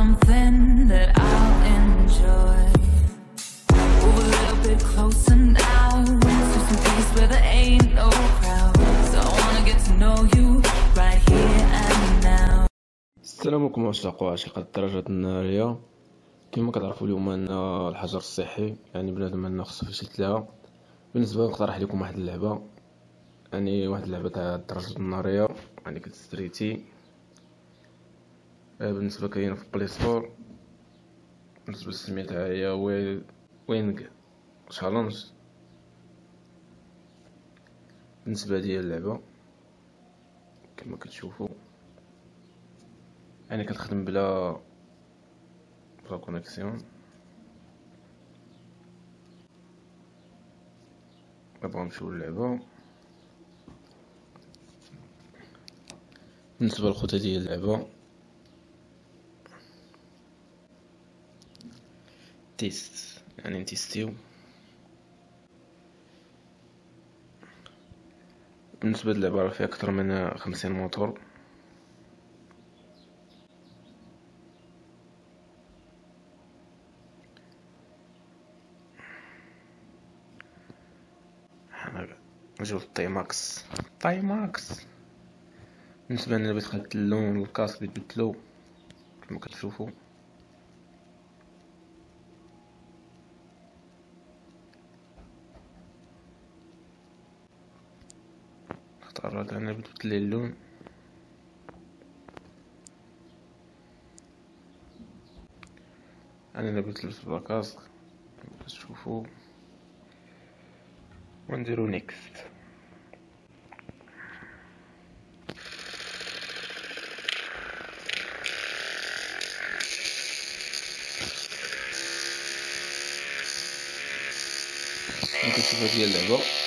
something that I'll enjoy. Move a little bit closer now. To some where there ain't no. I wanna get to know you right here and now. السلام عليكم عشاق الدرجة النارية كما كتعرفوا اليوم أن الحجر الصحي يعني بنادم انه خصو فاش يتلاها بالنسبة نقترح لكم واحد اللعبة يعني واحد اللعبة تاع الدرجة النارية يعني كتستريتي بالنسبة كاينة في Play Store بالنسبة لسميتها هي Wheelie Challenge بالنسبة هذه اللعبة كما كتشوفوا. يعني كتخدم بلا بلا connexion دابا نمشيو للعبة. بالنسبة للخطة ديال اللعبة. test يعني نتيستيو بالنسبة للعبة راه فيها أكثر من خمسين موتور نجيو الطيماكس طيماكس بالنسبة لنا خدت اللون والكاسك بدلو كما كتشوفو هذا أنا بدلت اللون أنا بلاكاسك كما كتشوفو ونديرو نيكست ممكن تشوفوا هذه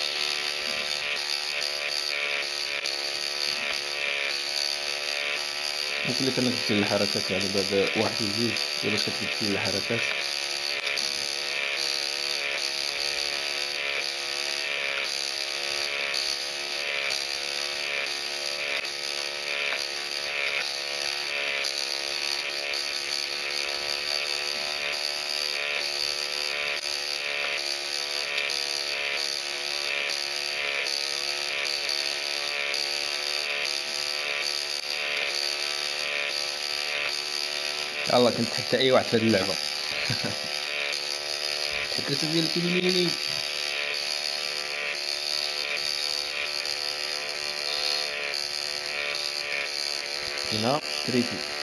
ممكن لك انك تبدل الحركات يعني بعد واحد وجوج ولا كتبدل الحركات والله كنت حتى أي واحد في هذه اللعبة. فكرة ديال التنين هنا تريتي.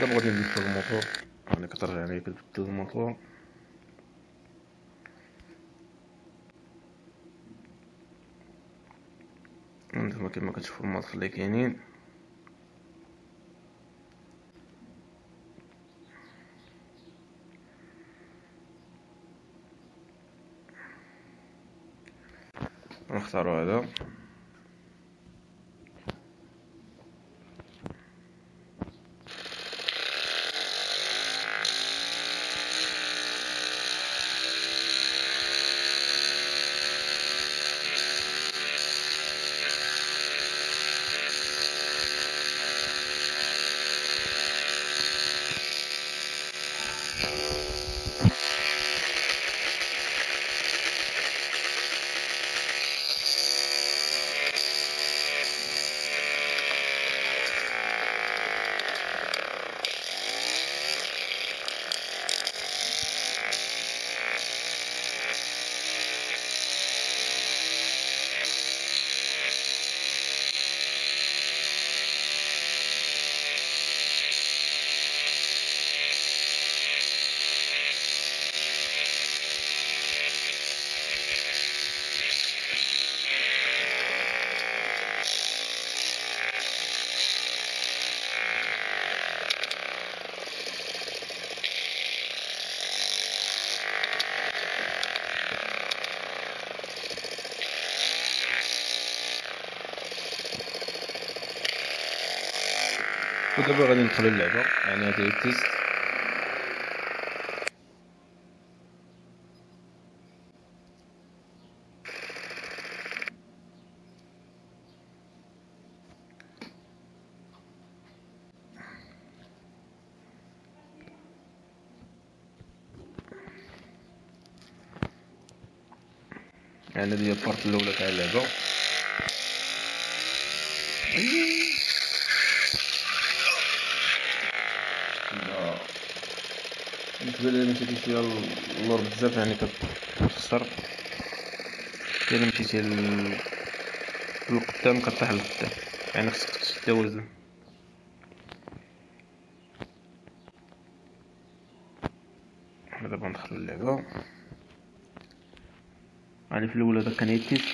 دابا غادي نبدل الموتور يعني كترجع ليا كتبدل الموتور عندما كما كتشوفو الماطر اللي كاينين نختارو هذا دابا غادي ندخلو اللعبة يعني هي ال test. يعني هادي هي ال part الأولى تاع اللعبة. بالنسبة لي مشيتي شوية اللور بزاف يعني كتخسر. إلا مشيتي للقدام كطيح للقدام. يعني خصك تشد التوازن دابا ندخلو اللعبة يعني في الأول هذا كان يتيست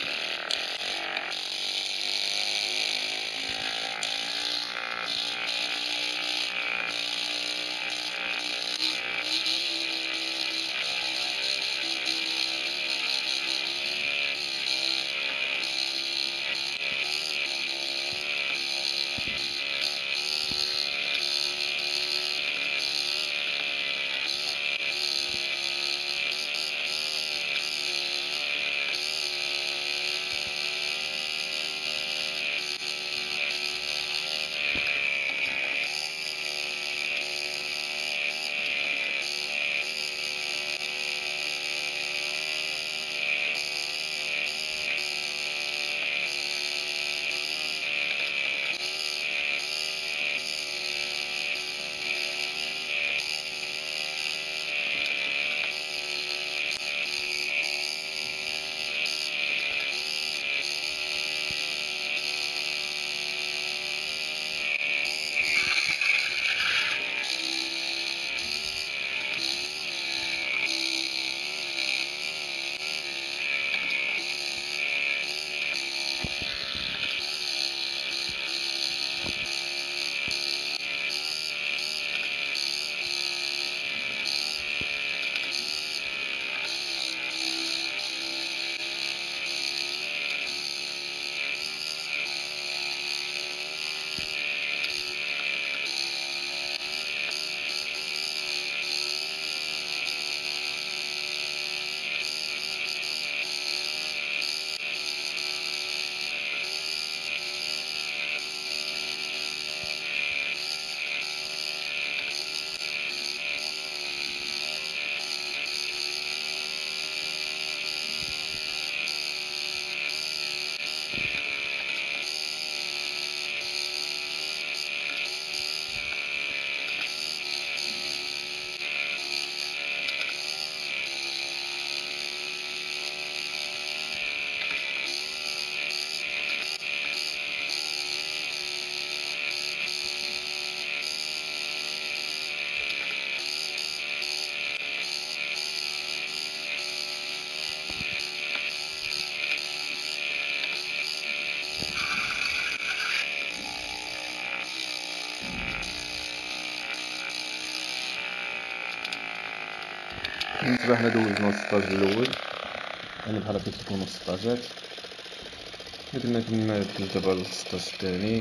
بالنسبة حنا دوزنا السطاج الأول يعني بحال هكا كيكونو السطاجات درنا تما دابا السطاج الثاني